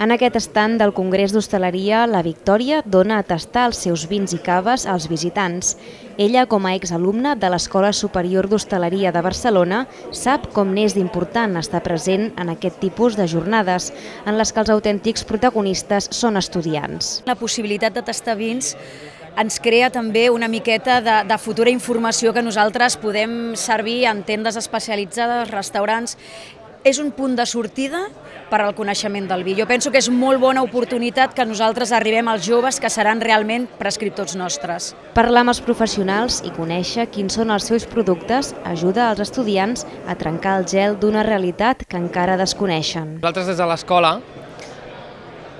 En aquest estand del Congrés d'Hostaleria, la Victòria dona a tastar els seus vins i caves als visitants. Ella, com a exalumna de l'Escola Superior d'Hostaleria de Barcelona, sap com n'és d'important estar present en aquest tipus de jornades, en les que els autèntics protagonistes són estudiants. La possibilitat de tastar vins ens crea també una miqueta de, de futura informació que nosaltres podem servir en tendes especialitzades, restaurants. És un punt de sortida per al coneixement del vi. Jo penso que és molt bona oportunitat que nosaltres arribem als joves que seran realment prescriptors nostres. Parlar amb els professionals i conèixer quins són els seus productes ajuda als estudiants a trencar el gel d'una realitat que encara desconeixen. Nosaltres des de l'escola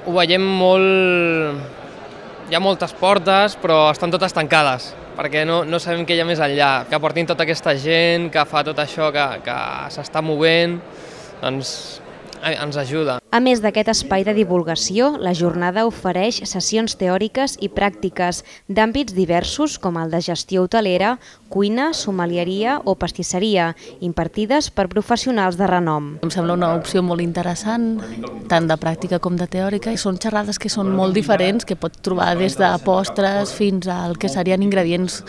ho veiem molt... Hi ha moltes portes, però estan totes tancades, perquè no, no sabem què hi ha més enllà, que portin tota aquesta gent, que fa tot això, que, que s'està movent, doncs ens ajuda. A més d'aquest espai de divulgació, la jornada ofereix sessions teòriques i pràctiques d'àmbits diversos com el de gestió hotelera, cuina, somalieria o pastisseria, impartides per professionals de renom. Em sembla una opció molt interessant, tant de pràctica com de teòrica, i són xerrades que són molt diferents, que pots trobar des de postres fins al que serien ingredients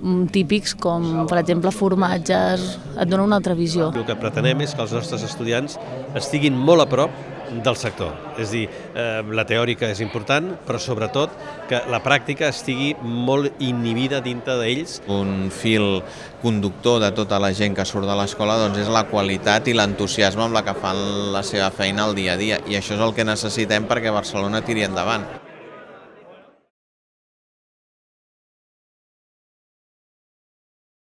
mm, típics com, per exemple, formatges, et dona una altra visió. El que pretenem és que els nostres estudiants estiguin molt a prop del sector. És dir, eh, la teòrica és important, però sobretot que la pràctica estigui molt inhibida dintre d'ells. Un fil conductor de tota la gent que surt de l'escola doncs és la qualitat i l'entusiasme amb la que fan la seva feina al dia a dia i això és el que necessitem perquè Barcelona tiri endavant.